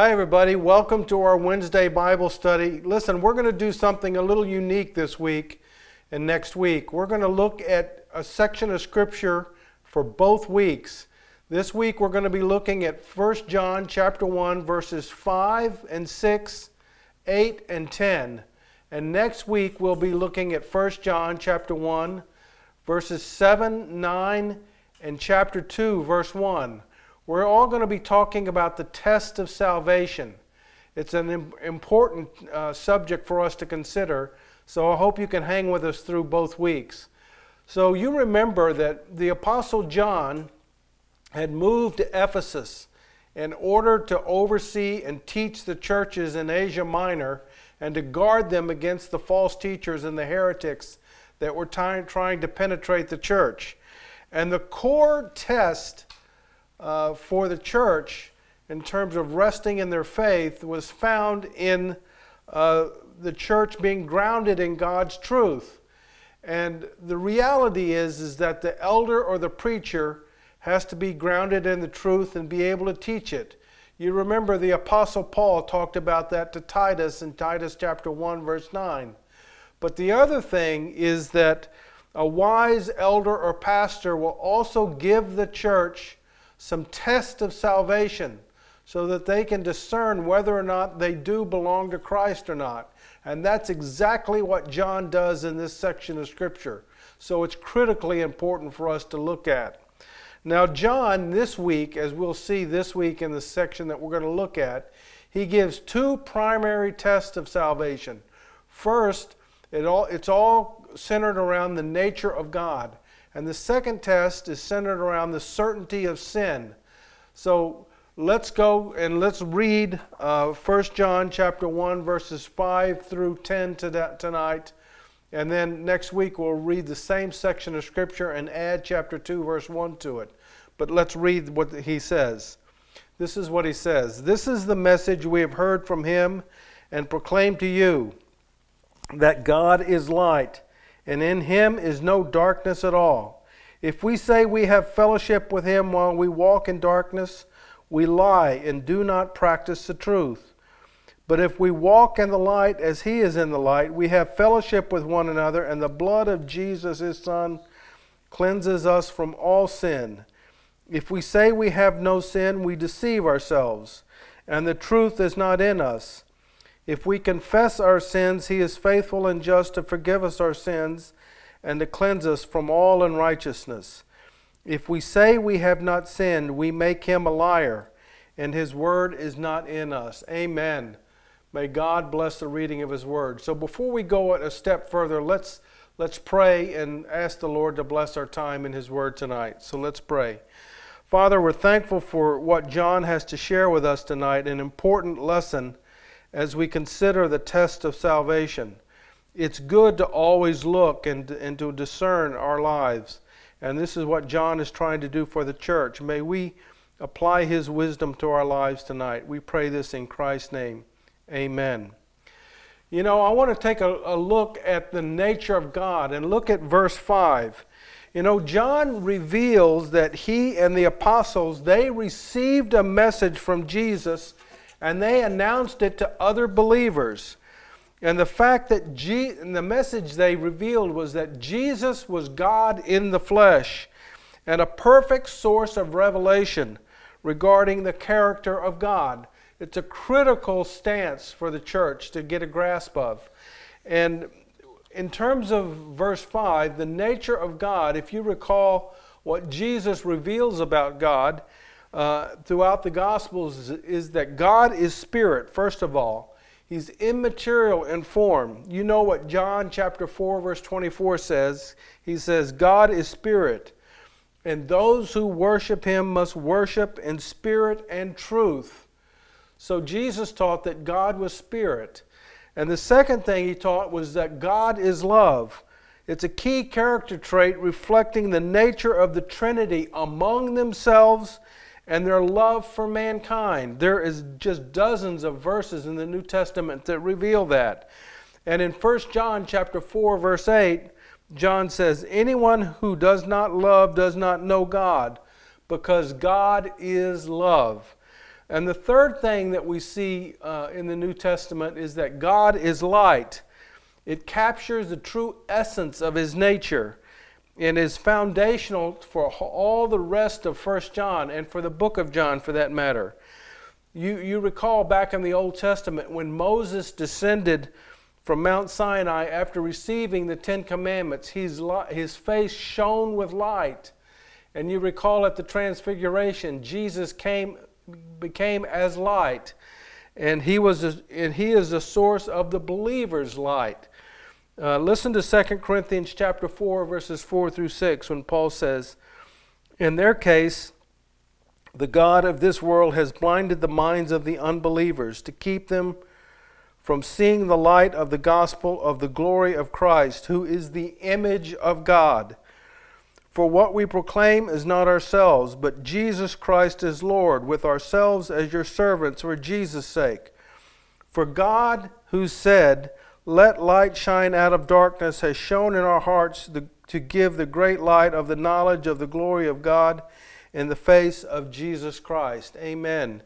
Hi, everybody. Welcome to our Wednesday Bible study. Listen, we're going to do something a little unique this week and next week. We're going to look at a section of Scripture for both weeks. This week we're going to be looking at 1 John chapter 1 verses 5 and 6, 8 and 10. And next week we'll be looking at 1 John chapter 1 verses 7, 9 and chapter 2 verse 1. We're all going to be talking about the test of salvation. It's an important uh, subject for us to consider, so I hope you can hang with us through both weeks. So, you remember that the Apostle John had moved to Ephesus in order to oversee and teach the churches in Asia Minor and to guard them against the false teachers and the heretics that were trying to penetrate the church. And the core test uh, for the church in terms of resting in their faith was found in uh, the church being grounded in God's truth. And the reality is, is that the elder or the preacher has to be grounded in the truth and be able to teach it. You remember the Apostle Paul talked about that to Titus in Titus chapter 1, verse 9. But the other thing is that a wise elder or pastor will also give the church some test of salvation so that they can discern whether or not they do belong to Christ or not. And that's exactly what John does in this section of Scripture. So it's critically important for us to look at. Now, John, this week, as we'll see this week in the section that we're going to look at, he gives two primary tests of salvation. First, it all, it's all centered around the nature of God. And the second test is centered around the certainty of sin. So let's go and let's read uh, 1 John chapter 1, verses 5 through 10 to tonight. And then next week we'll read the same section of Scripture and add chapter 2, verse 1 to it. But let's read what he says. This is what he says This is the message we have heard from him and proclaim to you that God is light and in him is no darkness at all. If we say we have fellowship with him while we walk in darkness, we lie and do not practice the truth. But if we walk in the light as he is in the light, we have fellowship with one another, and the blood of Jesus, his Son, cleanses us from all sin. If we say we have no sin, we deceive ourselves, and the truth is not in us. If we confess our sins, he is faithful and just to forgive us our sins and to cleanse us from all unrighteousness. If we say we have not sinned, we make him a liar, and his word is not in us. Amen. May God bless the reading of his word. So before we go a step further, let's let's pray and ask the Lord to bless our time in his word tonight. So let's pray. Father, we're thankful for what John has to share with us tonight, an important lesson as we consider the test of salvation. It's good to always look and, and to discern our lives. And this is what John is trying to do for the church. May we apply his wisdom to our lives tonight. We pray this in Christ's name. Amen. You know, I want to take a, a, look at the nature of God and look at verse 5. You know, John reveals that he and the apostles, they received a message from Jesus and they announced it to other believers. And the fact that Je- the message they revealed was that Jesus was God in the flesh and a perfect source of revelation regarding the character of God. It's a critical stance for the church to get a grasp of. And in terms of verse 5, the nature of God, if you recall what Jesus reveals about God, uh, throughout the Gospels is, is that God is spirit, first of all. He's immaterial in form. You know what John chapter 4, verse 24 says. He says, God is spirit, and those who worship him must worship in spirit and truth. So Jesus taught that God was spirit. And the second thing he taught was that God is love. It's a key character trait reflecting the nature of the Trinity among themselves and their love for mankind. There is just dozens of verses in the New Testament that reveal that. And in 1 John chapter 4 verse 8, John says, "Anyone who does not love does not know God, because God is love." And the third thing that we see uh, in the New Testament is that God is light. It captures the true essence of his nature and is foundational for all the rest of 1 John and for the book of John for that matter. You, you recall back in the Old Testament when Moses descended from Mount Sinai after receiving the Ten Commandments, his, his face shone with light. And you recall at the Transfiguration, Jesus came, became as light. And he, was a, and he is the source of the believer's light. Uh, listen to 2 Corinthians chapter 4, verses 4 through 6, when Paul says, In their case, the God of this world has blinded the minds of the unbelievers to keep them from seeing the light of the gospel of the glory of Christ, who is the image of God. For what we proclaim is not ourselves, but Jesus Christ is Lord, with ourselves as your servants for Jesus' sake. For God, who said, let light shine out of darkness has shone in our hearts the, to give the great light of the knowledge of the glory of God in the face of Jesus Christ. Amen.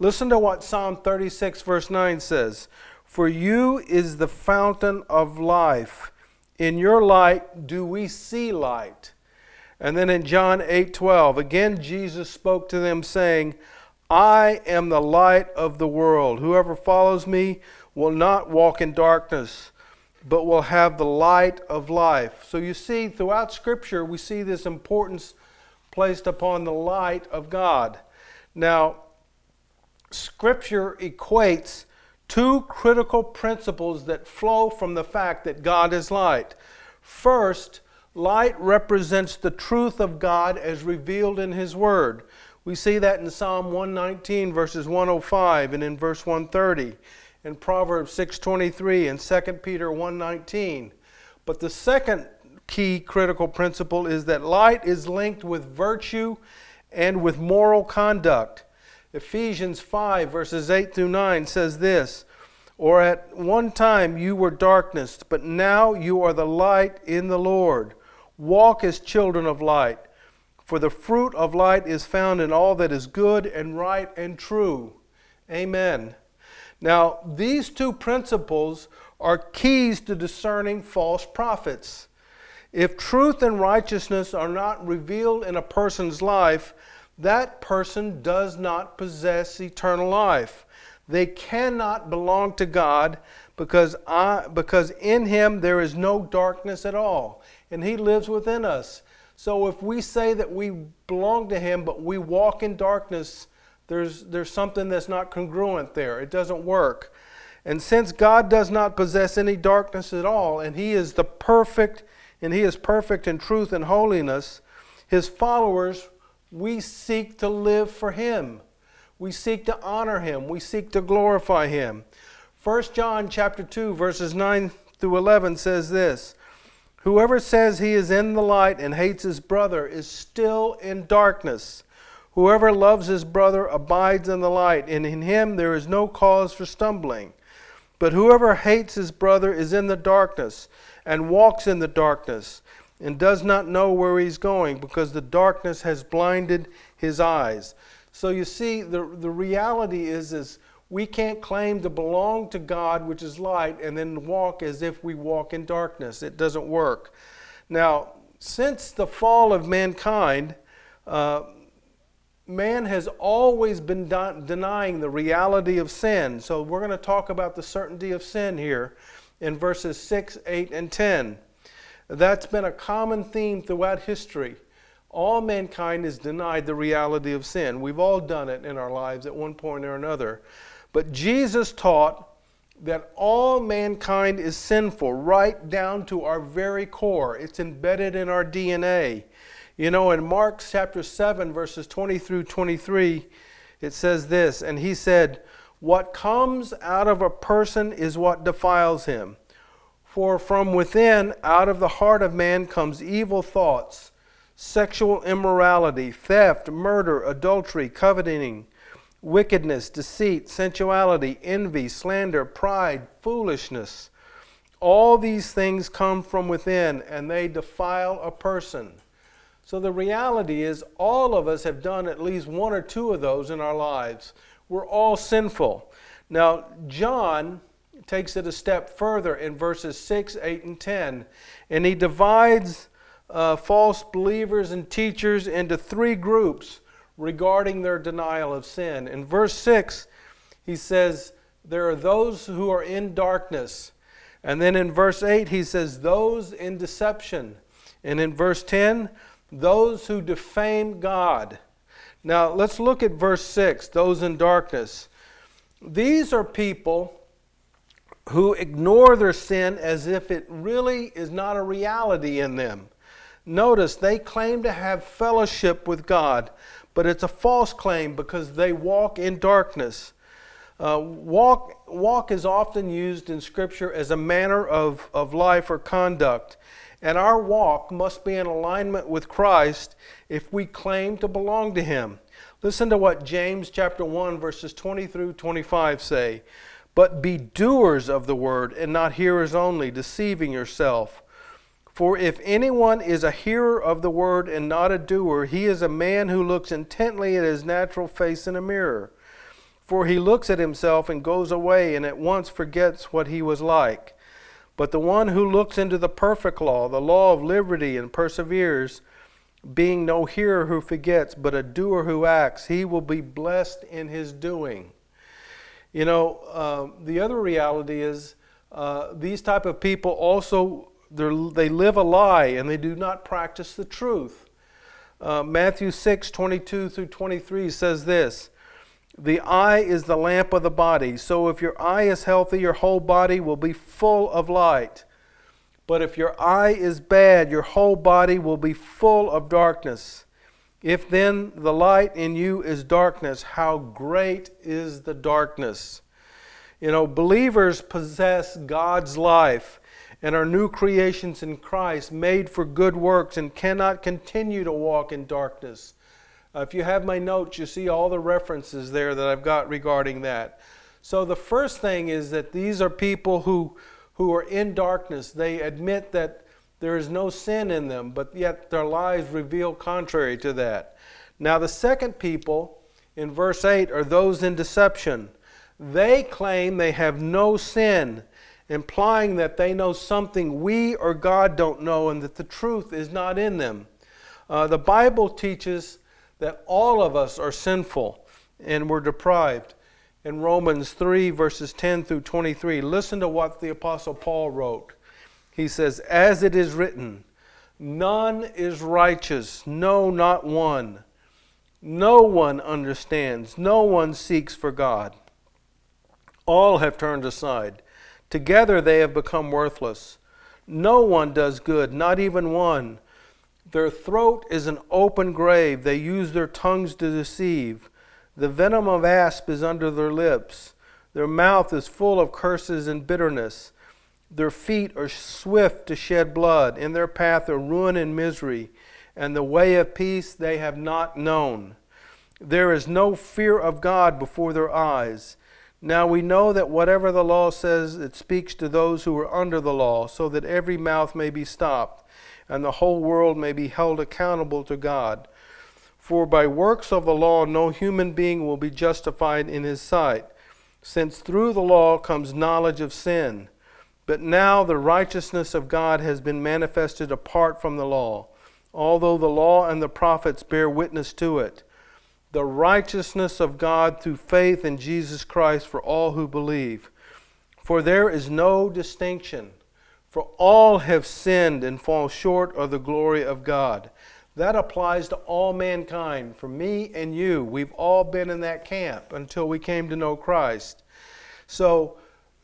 Listen to what Psalm 36, verse 9 says For you is the fountain of life. In your light do we see light. And then in John 8, 12, again Jesus spoke to them, saying, I am the light of the world. Whoever follows me will not walk in darkness, but will have the light of life. So you see, throughout Scripture, we see this importance placed upon the light of God. Now, Scripture equates two critical principles that flow from the fact that God is light. First, light represents the truth of God as revealed in His Word. We see that in Psalm 119, verses 105, and in verse 130 in Proverbs 6:23 and 2 Peter 1:19. But the second key critical principle is that light is linked with virtue and with moral conduct. Ephesians 5 verses 8 through 9 says this, or at one time you were darkness, but now you are the light in the Lord. Walk as children of light, for the fruit of light is found in all that is good and right and true. Amen. Now, these two principles are keys to discerning false prophets. If truth and righteousness are not revealed in a person's life, that person does not possess eternal life. They cannot belong to God because, I, because in Him there is no darkness at all, and He lives within us. So if we say that we belong to Him but we walk in darkness, there's, there's something that's not congruent there. It doesn't work. And since God does not possess any darkness at all, and He is the perfect, and He is perfect in truth and holiness, His followers, we seek to live for Him. We seek to honor Him. We seek to glorify Him. 1 John chapter 2, verses 9 through 11 says this Whoever says he is in the light and hates his brother is still in darkness. Whoever loves his brother abides in the light, and in him there is no cause for stumbling. But whoever hates his brother is in the darkness, and walks in the darkness, and does not know where he's going, because the darkness has blinded his eyes. So you see, the, the reality is, is we can't claim to belong to God, which is light, and then walk as if we walk in darkness. It doesn't work. Now, since the fall of mankind, uh, man has always been denying the reality of sin. So we're going to talk about the certainty of sin here in verses 6, 8, and 10. That's been a common theme throughout history. All mankind is denied the reality of sin. We've all done it in our lives at one point or another. But Jesus taught that all mankind is sinful, right down to our very core. It's embedded in our DNA. You know, in Mark chapter 7, verses 20 through 23, it says this And he said, What comes out of a person is what defiles him. For from within, out of the heart of man, comes evil thoughts, sexual immorality, theft, murder, adultery, coveting, wickedness, deceit, sensuality, envy, slander, pride, foolishness. All these things come from within, and they defile a person. So the reality is, all of us have done at least one or two of those in our lives. We're all sinful. Now, John takes it a step further in verses 6, 8, and 10, and he divides uh, false believers and teachers into three groups regarding their denial of sin. In verse 6, he says, There are those who are in darkness. And then in verse 8, he says, Those in deception. And in verse 10, those who defame God. Now let's look at verse 6 those in darkness. These are people who ignore their sin as if it really is not a reality in them. Notice they claim to have fellowship with God, but it's a false claim because they walk in darkness. Uh, walk, walk is often used in Scripture as a manner of, of life or conduct. And our walk must be in alignment with Christ if we claim to belong to Him. Listen to what James chapter 1 verses 20 through 25 say. But be doers of the word and not hearers only, deceiving yourself. For if anyone is a hearer of the word and not a doer, he is a man who looks intently at his natural face in a mirror. For he looks at himself and goes away and at once forgets what he was like. But the one who looks into the perfect law, the law of liberty, and perseveres, being no hearer who forgets, but a doer who acts, he will be blessed in his doing. You know, uh, the other reality is uh, these type of people also they live a lie and they do not practice the truth. Uh, Matthew 6, 22 through 23 says this The eye is the lamp of the body. So if your eye is healthy, your whole body will be full of light. But if your eye is bad, your whole body will be full of darkness. If then the light in you is darkness, how great is the darkness? You know, believers possess God's life and are new creations in Christ, made for good works, and cannot continue to walk in darkness. Uh, if you have my notes, you see all the references there that I've got regarding that. So the first thing is that these are people who, who are in darkness. They admit that there is no sin in them, but yet their lives reveal contrary to that. Now, the second people in verse 8 are those in deception. They claim they have no sin implying that they know something we or God don't know and that the truth is not in them. Uh, the Bible teaches that all of us are sinful and we're deprived. In Romans 3, verses 10 through 23, listen to what the Apostle Paul wrote. He says, As it is written, none is righteous, no, not one. No one understands, no one seeks for God. All have turned aside. Together they have become worthless. No one does good, not even one. Their throat is an open grave. They use their tongues to deceive. The venom of asp is under their lips. Their mouth is full of curses and bitterness. Their feet are swift to shed blood. In their path are ruin and misery, and the way of peace they have not known. There is no fear of God before their eyes. Now we know that whatever the law says, it speaks to those who are under the law, so that every mouth may be stopped, and the whole world may be held accountable to God. For by works of the law no human being will be justified in his sight, since through the law comes knowledge of sin. But now the righteousness of God has been manifested apart from the law, although the law and the prophets bear witness to it the righteousness of God through faith in Jesus Christ for all who believe. For there is no distinction, for all have sinned and fall short of the glory of God. That applies to all mankind, for me and you. We've all been in that camp until we came to know Christ. So,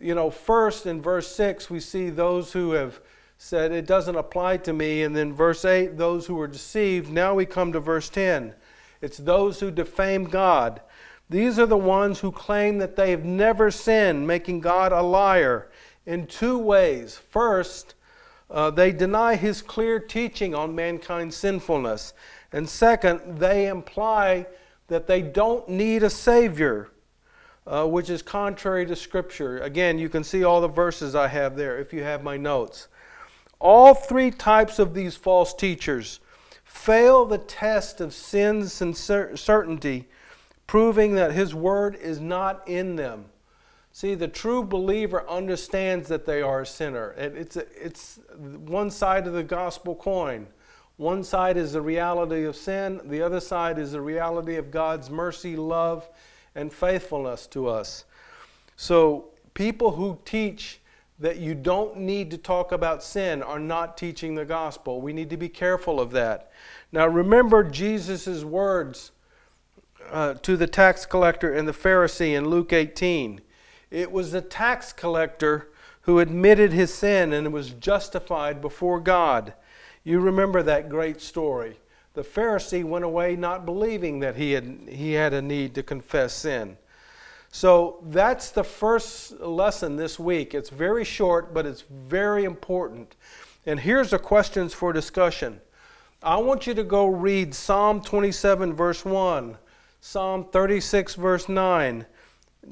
you know, first in verse 6, we see those who have said it doesn't apply to me. And then verse 8, those who were deceived. Now we come to verse 10. It's those who defame God. These are the ones who claim that they have never sinned, making God a liar in two ways. First, uh, they deny his clear teaching on mankind's sinfulness. And second, they imply that they don't need a Savior, uh, which is contrary to Scripture. Again, you can see all the verses I have there if you have my notes. All three types of these false teachers fail the test of sin's certainty proving that His Word is not in them. See, the true believer understands that they are a sinner. It's, a, it's one side of the gospel coin. One side is the reality of sin, the other side is the reality of God's mercy, love, and faithfulness to us. So, people who teach that you don't need to talk about sin are not teaching the gospel. We need to be careful of that. Now, remember Jesus' words uh, to the tax collector and the Pharisee in Luke 18. It was the tax collector who admitted his sin and was justified before God. You remember that great story. The Pharisee went away not believing that he had, he had a need to confess sin. So that's the first lesson this week. It's very short, but it's very important. And here's the questions for discussion. I want you to go read Psalm 27, verse 1, Psalm 36, verse 9,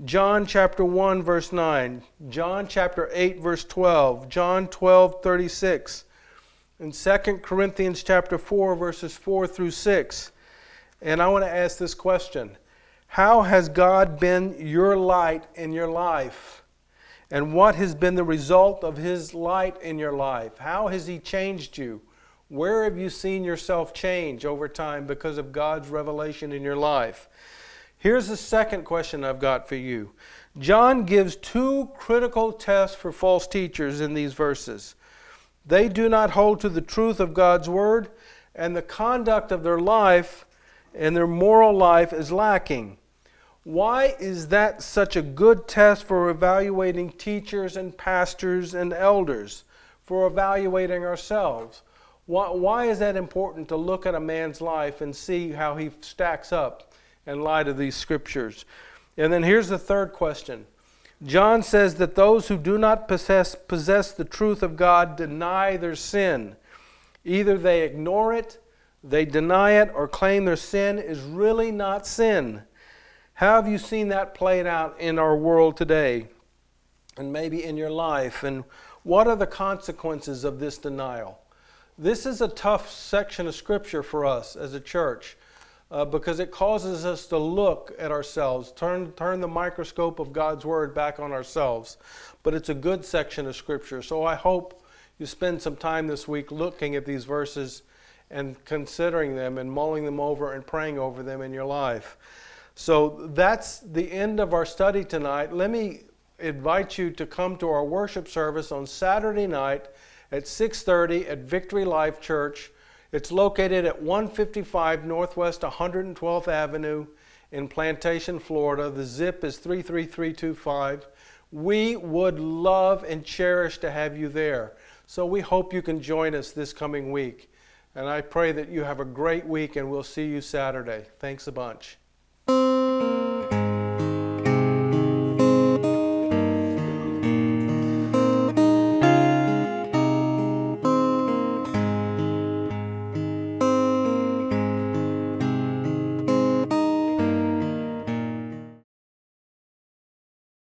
John chapter 1, verse 9, John chapter 8, verse 12, John 12, 36, and 2 Corinthians chapter 4, verses 4 through 6. And I want to ask this question How has God been your light in your life? And what has been the result of His light in your life? How has He changed you? Where have you seen yourself change over time because of God's revelation in your life? Here's the second question I've got for you. John gives two critical tests for false teachers in these verses. They do not hold to the truth of God's word, and the conduct of their life and their moral life is lacking. Why is that such a good test for evaluating teachers and pastors and elders, for evaluating ourselves? Why, why is that important to look at a man's life and see how he stacks up in light of these scriptures? And then here's the third question. John says that those who do not possess, possess the truth of God deny their sin. Either they ignore it, they deny it, or claim their sin is really not sin. How have you seen that played out in our world today? And maybe in your life? And what are the consequences of this denial? This is a tough section of Scripture for us as a church uh, because it causes us to look at ourselves, turn, turn the microscope of God's Word back on ourselves. But it's a good section of Scripture. So I hope you spend some time this week looking at these verses and considering them and mulling them over and praying over them in your life. So that's the end of our study tonight. Let me invite you to come to our worship service on Saturday night at 6:30 at Victory Life Church. It's located at 155 Northwest 112th Avenue in Plantation, Florida. The zip is 33325. We would love and cherish to have you there. So we hope you can join us this coming week. And I pray that you have a great week and we'll see you Saturday. Thanks a bunch.